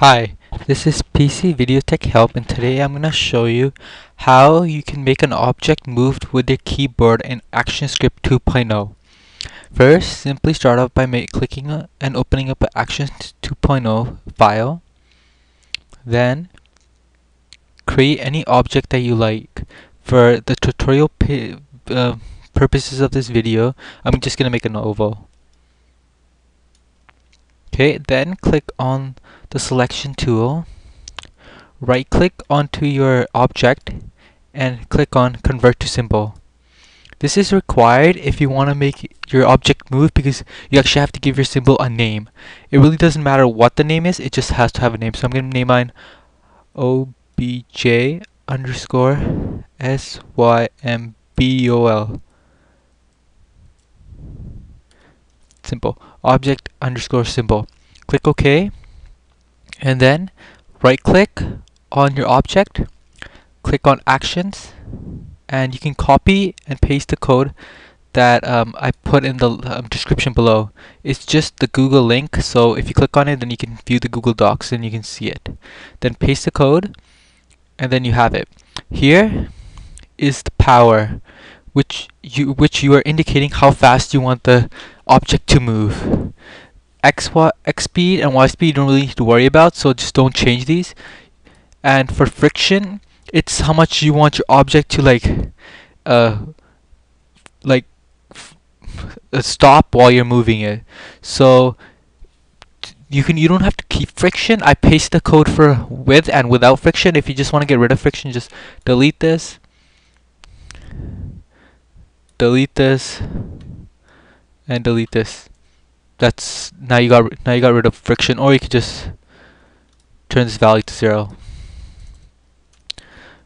Hi, this is PC Video Tech Help and today I'm going to show you how you can make an object move with your keyboard in ActionScript 2.0. First, simply start off by clicking and opening up an Actions 2.0 file. Then, create any object that you like. For the tutorial uh, purposes of this video, I'm just going to make an oval. Okay, then click on the selection tool, right click onto your object and click on convert to symbol. This is required if you want to make your object move because you actually have to give your symbol a name. It really doesn't matter what the name is, it just has to have a name. So I'm going to name mine obj underscore symbol. Simple. Object underscore symbol. Click OK. And then right click on your object click on actions and you can copy and paste the code that um, I put in the um, description below. It's just the Google link so if you click on it then you can view the Google Docs and you can see it. Then paste the code and then you have it. Here is the power which you which you are indicating how fast you want the object to move X, y, X speed and Y speed you don't really need to worry about, so just don't change these. And for friction, it's how much you want your object to like, uh, like uh, stop while you're moving it. So you can you don't have to keep friction. I paste the code for with and without friction. If you just want to get rid of friction, just delete this, delete this, and delete this that's now you got now you got rid of friction or you could just turn this value to zero.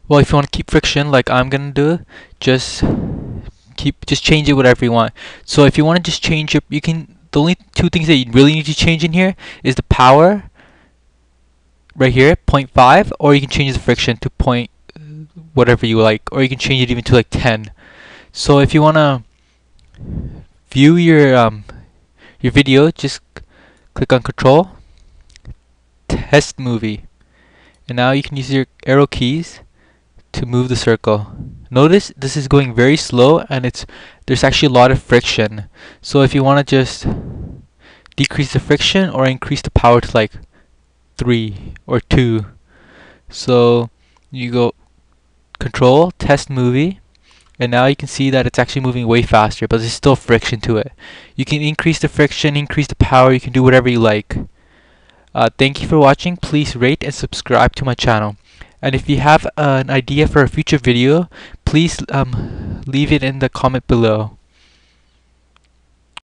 Well if you want to keep friction like I'm gonna do just keep just change it whatever you want. So if you want to just change your you can the only two things that you really need to change in here is the power right here 0.5 or you can change the friction to point uh, whatever you like or you can change it even to like 10 so if you want to view your um, your video, just click on control, test movie. And now you can use your arrow keys to move the circle. Notice this is going very slow and it's there's actually a lot of friction. So if you want to just decrease the friction or increase the power to like 3 or 2. So you go control, test movie, and now you can see that it's actually moving way faster but there's still friction to it. You can increase the friction increase the power you can do whatever you like. Uh, thank you for watching. Please rate and subscribe to my channel. And if you have uh, an idea for a future video please um, leave it in the comment below